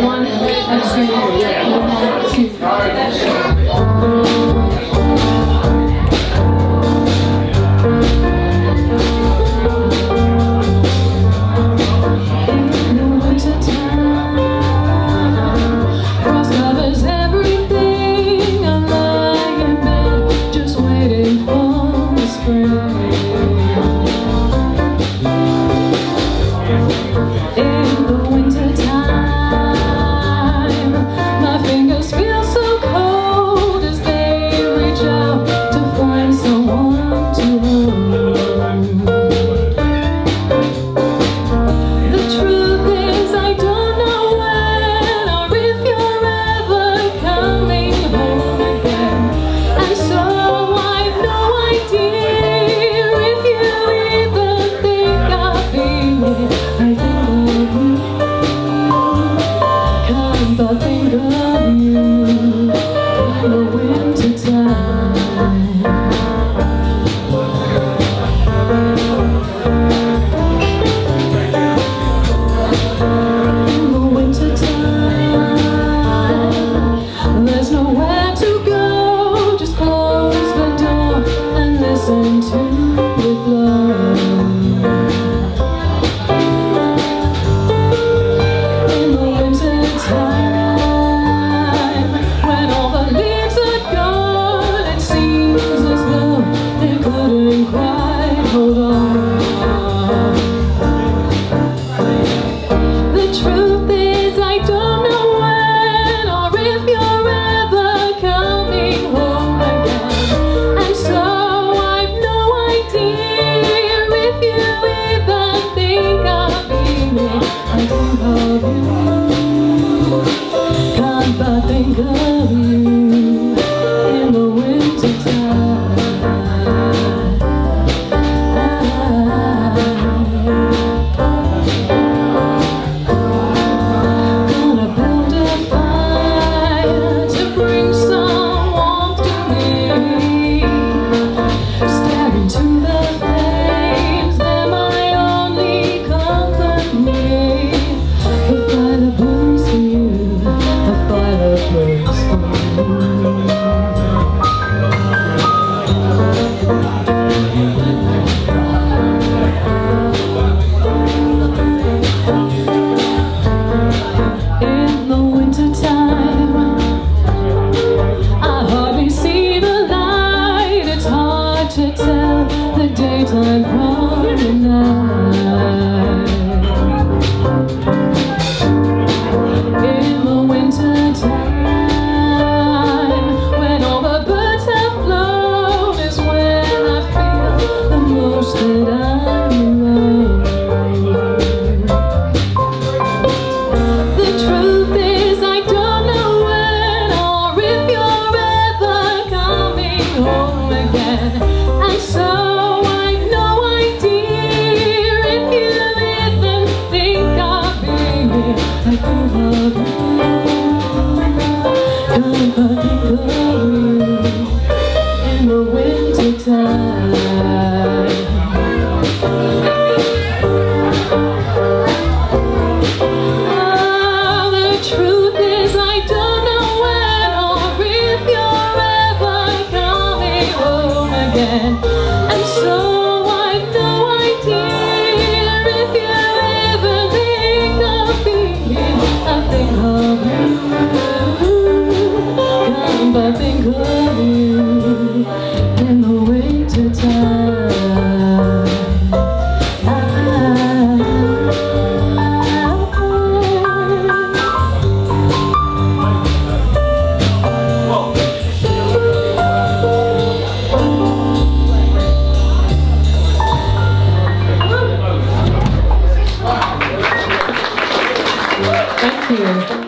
one, a two, a stood up. Thank Gracias.